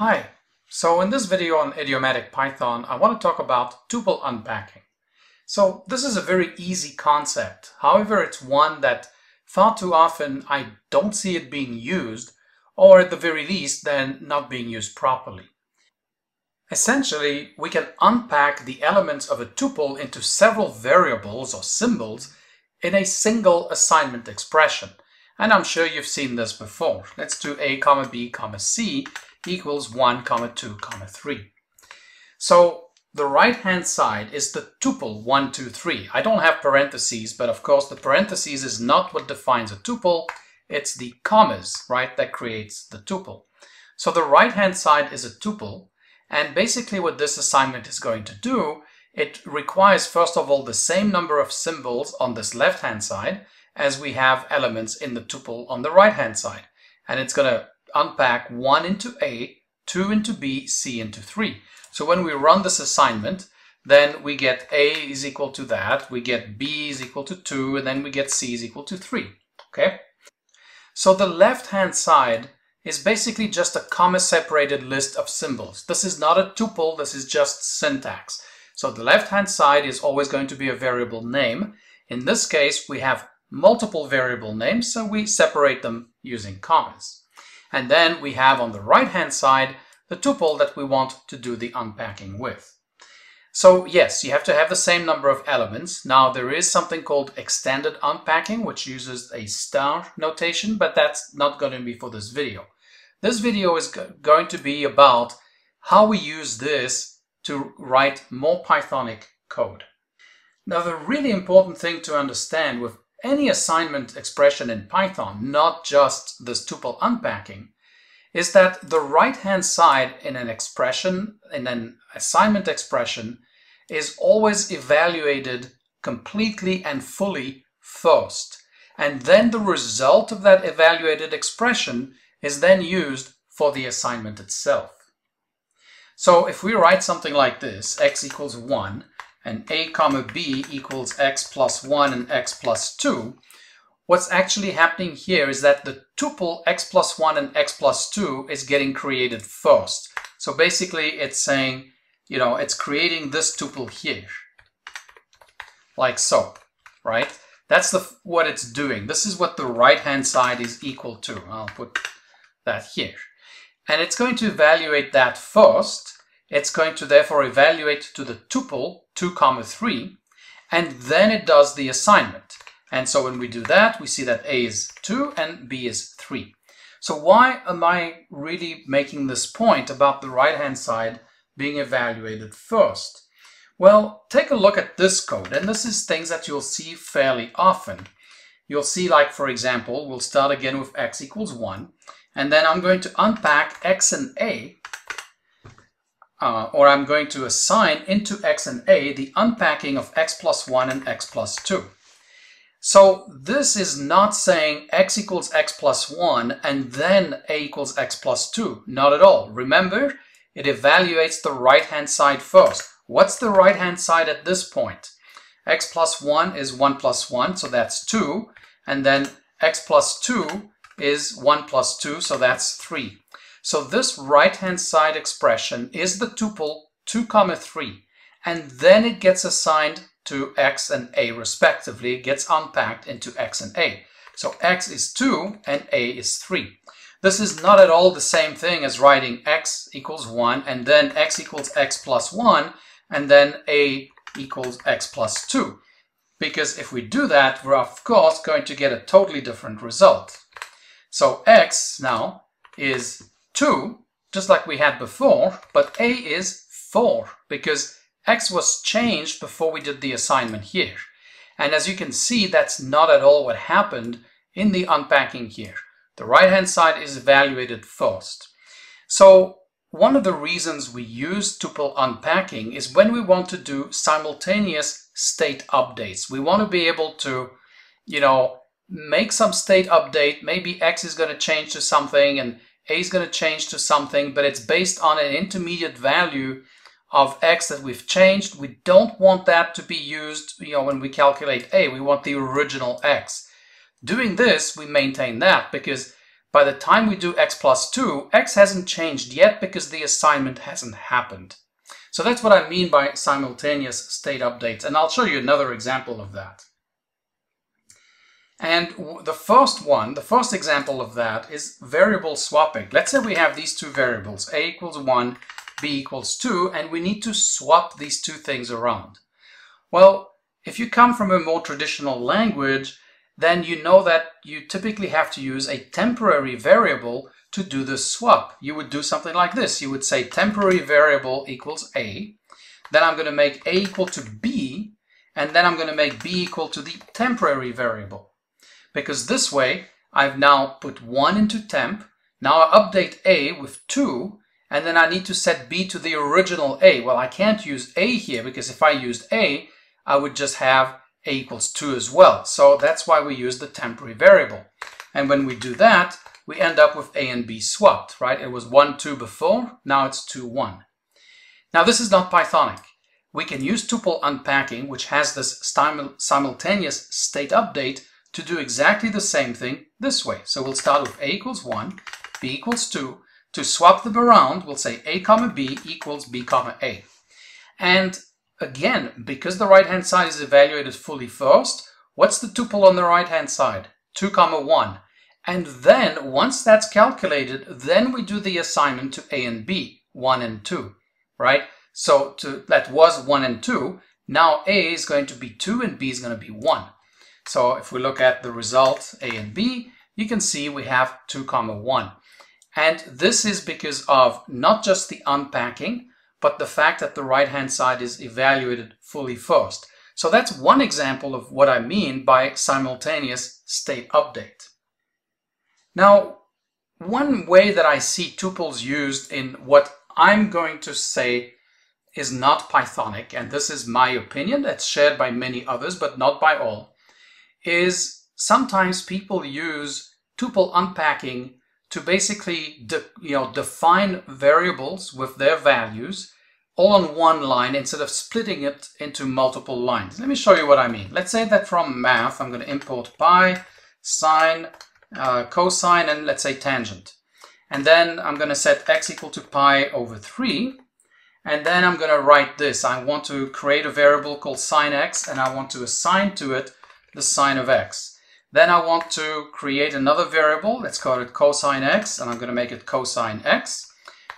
Hi, so in this video on idiomatic Python, I want to talk about tuple unpacking. So this is a very easy concept. However, it's one that far too often I don't see it being used, or at the very least, then not being used properly. Essentially, we can unpack the elements of a tuple into several variables or symbols in a single assignment expression. And I'm sure you've seen this before. Let's do a comma b comma c equals 1 comma 2 comma 3. So the right hand side is the tuple 1, 2, 3. I don't have parentheses, but of course the parentheses is not what defines a tuple. It's the commas, right, that creates the tuple. So the right hand side is a tuple. And basically what this assignment is going to do, it requires first of all the same number of symbols on this left hand side as we have elements in the tuple on the right hand side. And it's going to unpack 1 into A, 2 into B, C into 3. So when we run this assignment, then we get A is equal to that, we get B is equal to 2, and then we get C is equal to 3. Okay? So the left-hand side is basically just a comma-separated list of symbols. This is not a tuple, this is just syntax. So the left-hand side is always going to be a variable name. In this case, we have multiple variable names, so we separate them using commas. And then we have on the right-hand side the tuple that we want to do the unpacking with. So yes, you have to have the same number of elements. Now there is something called extended unpacking, which uses a star notation, but that's not going to be for this video. This video is going to be about how we use this to write more Pythonic code. Now the really important thing to understand with any assignment expression in Python, not just this tuple unpacking, is that the right-hand side in an expression, in an assignment expression, is always evaluated completely and fully first. And then the result of that evaluated expression is then used for the assignment itself. So if we write something like this, x equals 1, and a comma b equals x plus 1 and x plus 2, what's actually happening here is that the tuple x plus 1 and x plus 2 is getting created first. So basically it's saying, you know, it's creating this tuple here, like so, right? That's the what it's doing. This is what the right-hand side is equal to. I'll put that here. And it's going to evaluate that first, it's going to therefore evaluate to the tuple 2 comma 3 and then it does the assignment. And so when we do that, we see that A is 2 and B is 3. So why am I really making this point about the right-hand side being evaluated first? Well, take a look at this code, and this is things that you'll see fairly often. You'll see like, for example, we'll start again with x equals 1, and then I'm going to unpack x and a uh, or I'm going to assign into x and a the unpacking of x plus 1 and x plus 2. So this is not saying x equals x plus 1 and then a equals x plus 2. Not at all. Remember, it evaluates the right-hand side first. What's the right-hand side at this point? x plus 1 is 1 plus 1, so that's 2. And then x plus 2 is 1 plus 2, so that's 3. So this right-hand side expression is the tuple 2 comma 3 and then it gets assigned to x and a respectively. It gets unpacked into x and a. So x is 2 and a is 3. This is not at all the same thing as writing x equals 1 and then x equals x plus 1 and then a equals x plus 2. Because if we do that, we're of course going to get a totally different result. So x now is 2, just like we had before, but a is 4 because x was changed before we did the assignment here. And as you can see, that's not at all what happened in the unpacking here. The right-hand side is evaluated first. So one of the reasons we use tuple unpacking is when we want to do simultaneous state updates. We want to be able to, you know, make some state update. Maybe x is going to change to something and a is going to change to something, but it's based on an intermediate value of x that we've changed. We don't want that to be used you know, when we calculate a. We want the original x. Doing this, we maintain that because by the time we do x plus 2, x hasn't changed yet because the assignment hasn't happened. So that's what I mean by simultaneous state updates, and I'll show you another example of that. And the first one, the first example of that is variable swapping. Let's say we have these two variables, a equals 1, b equals 2, and we need to swap these two things around. Well, if you come from a more traditional language, then you know that you typically have to use a temporary variable to do the swap. You would do something like this. You would say temporary variable equals a, then I'm going to make a equal to b, and then I'm going to make b equal to the temporary variable. Because this way, I've now put 1 into temp, now I update a with 2, and then I need to set b to the original a. Well, I can't use a here, because if I used a, I would just have a equals 2 as well. So that's why we use the temporary variable. And when we do that, we end up with a and b swapped, right? It was 1, 2 before, now it's 2, 1. Now this is not Pythonic. We can use tuple unpacking, which has this simultaneous state update, to do exactly the same thing this way. So we'll start with a equals 1, b equals 2. To swap them around, we'll say a comma b equals b comma a. And again, because the right-hand side is evaluated fully first, what's the tuple on the right-hand side? 2 comma 1. And then once that's calculated, then we do the assignment to A and B, 1 and 2, right? So to, that was 1 and 2. Now A is going to be 2 and B is going to be 1. So if we look at the result A and B, you can see we have 2 comma 1. And this is because of not just the unpacking, but the fact that the right-hand side is evaluated fully first. So that's one example of what I mean by simultaneous state update. Now, one way that I see tuples used in what I'm going to say is not Pythonic, and this is my opinion, that's shared by many others, but not by all, is sometimes people use tuple unpacking to basically you know, define variables with their values all on one line instead of splitting it into multiple lines. Let me show you what I mean. Let's say that from math, I'm going to import pi, sine, uh, cosine and let's say tangent. And then I'm going to set x equal to pi over 3. And then I'm going to write this. I want to create a variable called sine x and I want to assign to it the sine of x. Then I want to create another variable, let's call it cosine x, and I'm going to make it cosine x.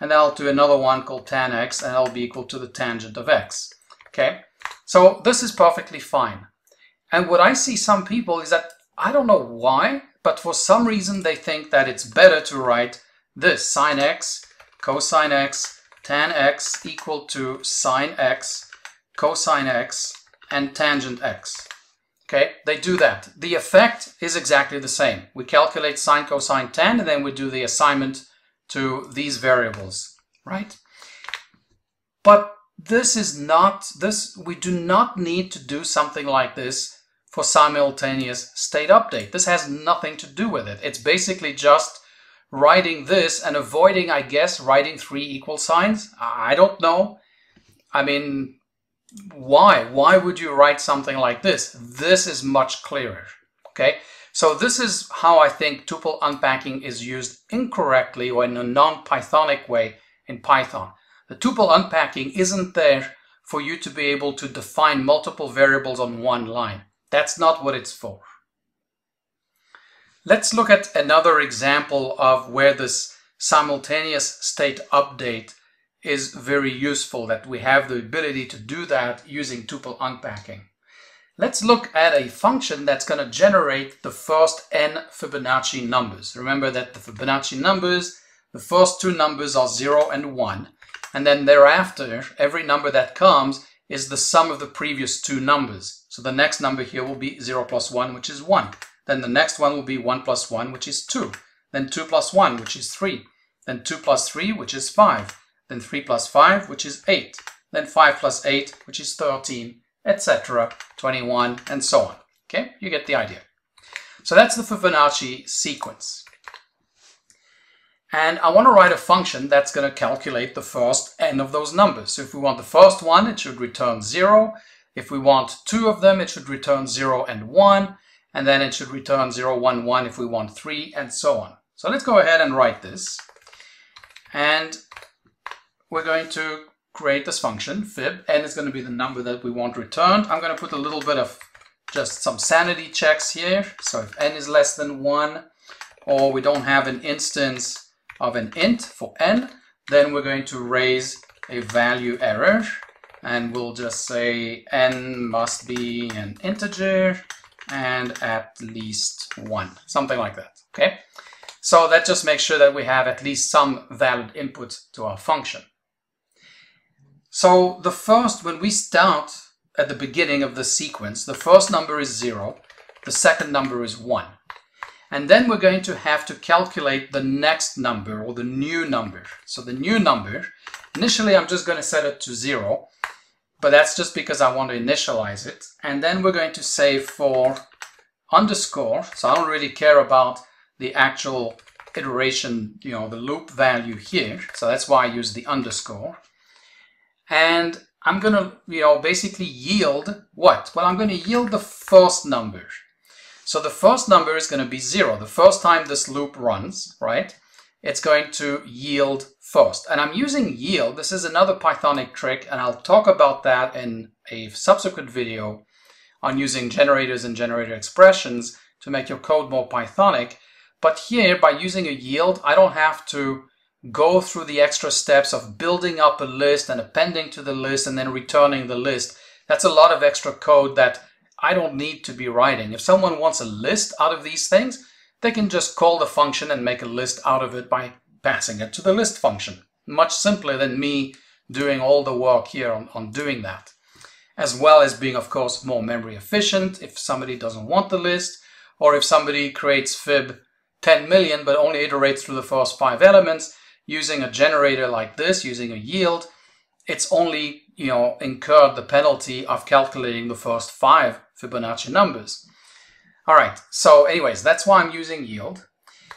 And then I'll do another one called tan x, and that'll be equal to the tangent of x. Okay, so this is perfectly fine. And what I see some people is that, I don't know why, but for some reason they think that it's better to write this sine x, cosine x, tan x equal to sine x, cosine x, and tangent x. Okay, they do that. The effect is exactly the same. We calculate sine, cosine, tan, and then we do the assignment to these variables, right? But this is not, this we do not need to do something like this for simultaneous state update. This has nothing to do with it. It's basically just writing this and avoiding, I guess, writing three equal signs. I don't know. I mean, why? Why would you write something like this? This is much clearer, okay? So this is how I think tuple unpacking is used incorrectly or in a non-Pythonic way in Python. The tuple unpacking isn't there for you to be able to define multiple variables on one line. That's not what it's for. Let's look at another example of where this simultaneous state update is very useful, that we have the ability to do that using tuple unpacking. Let's look at a function that's going to generate the first n Fibonacci numbers. Remember that the Fibonacci numbers, the first two numbers are 0 and 1, and then thereafter, every number that comes is the sum of the previous two numbers. So the next number here will be 0 plus 1, which is 1. Then the next one will be 1 plus 1, which is 2. Then 2 plus 1, which is 3. Then 2 plus 3, which is 5. Then 3 plus 5, which is 8. Then 5 plus 8, which is 13, etc., 21, and so on. Okay, you get the idea. So that's the Fibonacci sequence. And I want to write a function that's going to calculate the first n of those numbers. So if we want the first one, it should return 0. If we want two of them, it should return 0 and 1. And then it should return 0, 1, 1 if we want 3, and so on. So let's go ahead and write this. And we're going to create this function, fib, n is going to be the number that we want returned. I'm going to put a little bit of just some sanity checks here. So if n is less than 1, or we don't have an instance of an int for n, then we're going to raise a value error and we'll just say n must be an integer and at least one, something like that, okay? So that just makes sure that we have at least some valid input to our function. So the first, when we start at the beginning of the sequence, the first number is zero, the second number is one. And then we're going to have to calculate the next number or the new number. So the new number, initially I'm just going to set it to zero, but that's just because I want to initialize it. And then we're going to say for underscore, so I don't really care about the actual iteration, you know, the loop value here. So that's why I use the underscore. And I'm going to, you know, basically yield what? Well, I'm going to yield the first number. So the first number is going to be zero. The first time this loop runs, right, it's going to yield first. And I'm using yield. This is another Pythonic trick, and I'll talk about that in a subsequent video on using generators and generator expressions to make your code more Pythonic. But here, by using a yield, I don't have to go through the extra steps of building up a list and appending to the list and then returning the list. That's a lot of extra code that I don't need to be writing. If someone wants a list out of these things, they can just call the function and make a list out of it by passing it to the list function. Much simpler than me doing all the work here on, on doing that. As well as being, of course, more memory efficient if somebody doesn't want the list, or if somebody creates fib 10 million but only iterates through the first five elements, using a generator like this, using a yield, it's only you know incurred the penalty of calculating the first five Fibonacci numbers. All right, so anyways, that's why I'm using yield.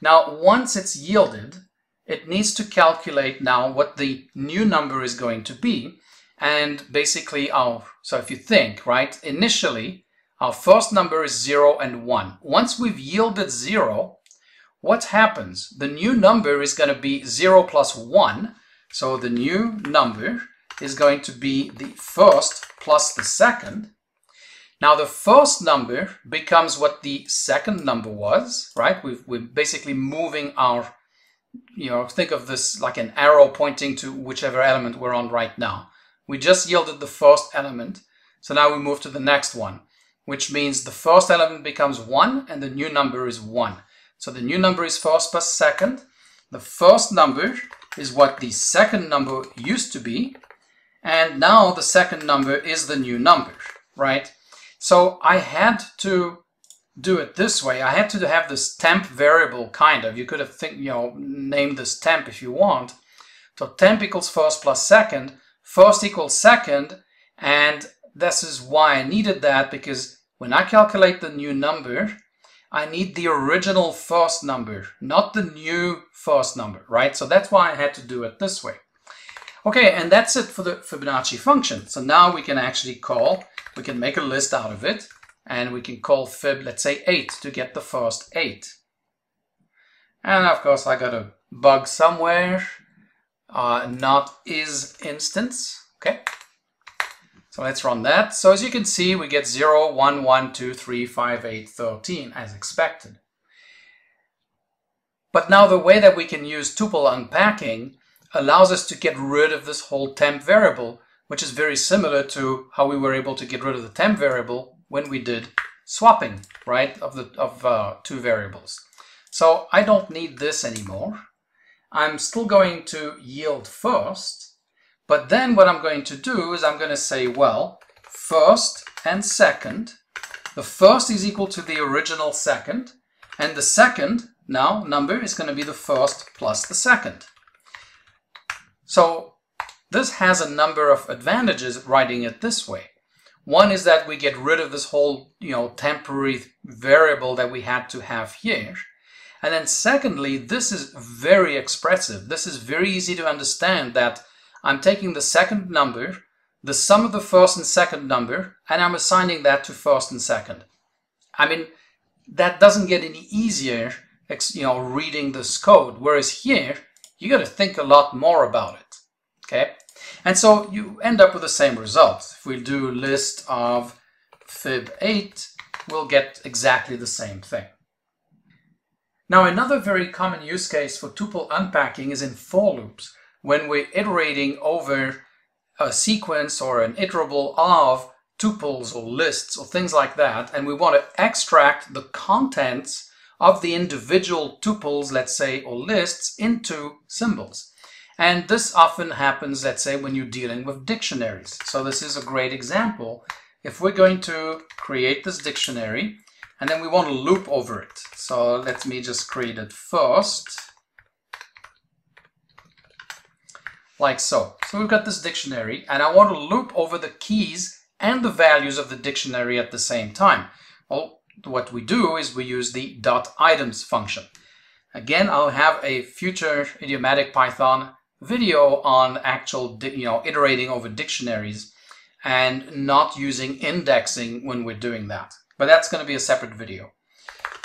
Now, once it's yielded, it needs to calculate now what the new number is going to be. And basically, our, so if you think, right, initially, our first number is 0 and 1. Once we've yielded 0, what happens? The new number is going to be 0 plus 1. So the new number is going to be the first plus the second. Now the first number becomes what the second number was, right? we we're basically moving our, you know, think of this like an arrow pointing to whichever element we're on right now. We just yielded the first element, so now we move to the next one, which means the first element becomes 1 and the new number is 1. So the new number is first plus second. The first number is what the second number used to be, and now the second number is the new number, right? So I had to do it this way. I had to have this temp variable, kind of. You could have think, you know, named this temp if you want. So temp equals first plus second, first equals second, and this is why I needed that because when I calculate the new number, I need the original first number, not the new first number, right? So that's why I had to do it this way. Okay, and that's it for the Fibonacci function. So now we can actually call, we can make a list out of it, and we can call fib, let's say 8, to get the first 8. And of course I got a bug somewhere, uh, not is instance, okay? So let's run that. So as you can see, we get 0, 1, 1, 2, 3, 5, 8, 13 as expected. But now the way that we can use tuple unpacking allows us to get rid of this whole temp variable, which is very similar to how we were able to get rid of the temp variable when we did swapping, right, of, the, of uh, two variables. So I don't need this anymore. I'm still going to yield first, but then what I'm going to do is I'm going to say, well, first and second, the first is equal to the original second, and the second, now, number is going to be the first plus the second. So this has a number of advantages writing it this way. One is that we get rid of this whole, you know, temporary variable that we had to have here. And then secondly, this is very expressive. This is very easy to understand that I'm taking the second number, the sum of the first and second number, and I'm assigning that to first and second. I mean, that doesn't get any easier you know, reading this code. Whereas here, you got to think a lot more about it. Okay, and so you end up with the same result. If we do list of fib8, we'll get exactly the same thing. Now another very common use case for tuple unpacking is in for loops, when we're iterating over a sequence or an iterable of tuples or lists or things like that, and we want to extract the contents of the individual tuples, let's say, or lists into symbols. And this often happens, let's say, when you're dealing with dictionaries. So this is a great example. If we're going to create this dictionary, and then we want to loop over it. So let me just create it first. Like so. So we've got this dictionary, and I want to loop over the keys and the values of the dictionary at the same time. Well, what we do is we use the dot items function. Again, I'll have a future idiomatic Python video on actual, you know, iterating over dictionaries and not using indexing when we're doing that. But that's going to be a separate video.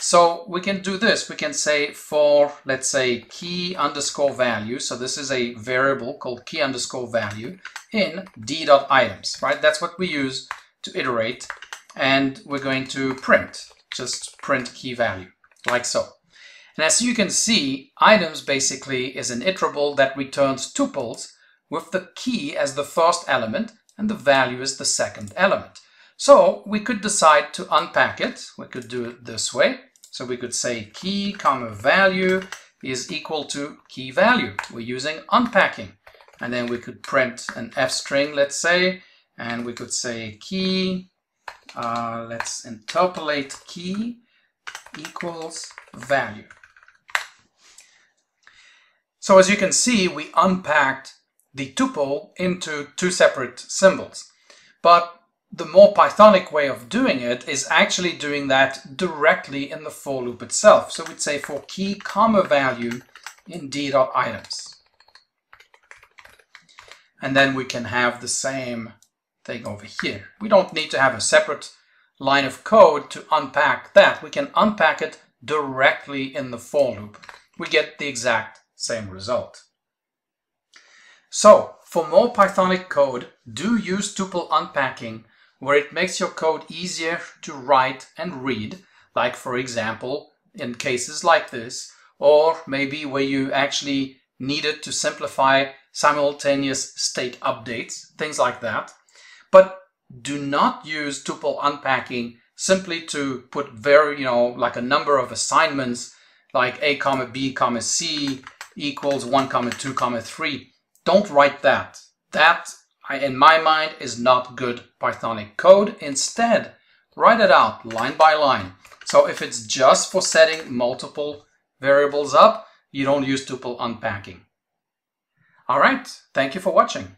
So we can do this. We can say for, let's say, key underscore value. So this is a variable called key underscore value in d.items, right? That's what we use to iterate. And we're going to print, just print key value, like so. And as you can see, items basically is an iterable that returns tuples with the key as the first element and the value is the second element. So we could decide to unpack it. We could do it this way. So we could say key comma value is equal to key value. We're using unpacking. And then we could print an f string, let's say, and we could say key, uh, let's interpolate key equals value. So as you can see, we unpacked the tuple into two separate symbols. But the more Pythonic way of doing it is actually doing that directly in the for loop itself. So we'd say for key comma value in d.items. And then we can have the same thing over here. We don't need to have a separate line of code to unpack that. We can unpack it directly in the for loop. We get the exact same result. So for more Pythonic code, do use tuple unpacking where it makes your code easier to write and read, like for example, in cases like this, or maybe where you actually needed to simplify simultaneous state updates, things like that. But do not use tuple unpacking simply to put very, you know, like a number of assignments like a comma b comma c equals 1 comma 2 comma 3. Don't write that. That in my mind, is not good Pythonic code. Instead, write it out line by line. So if it's just for setting multiple variables up, you don't use tuple unpacking. All right, thank you for watching.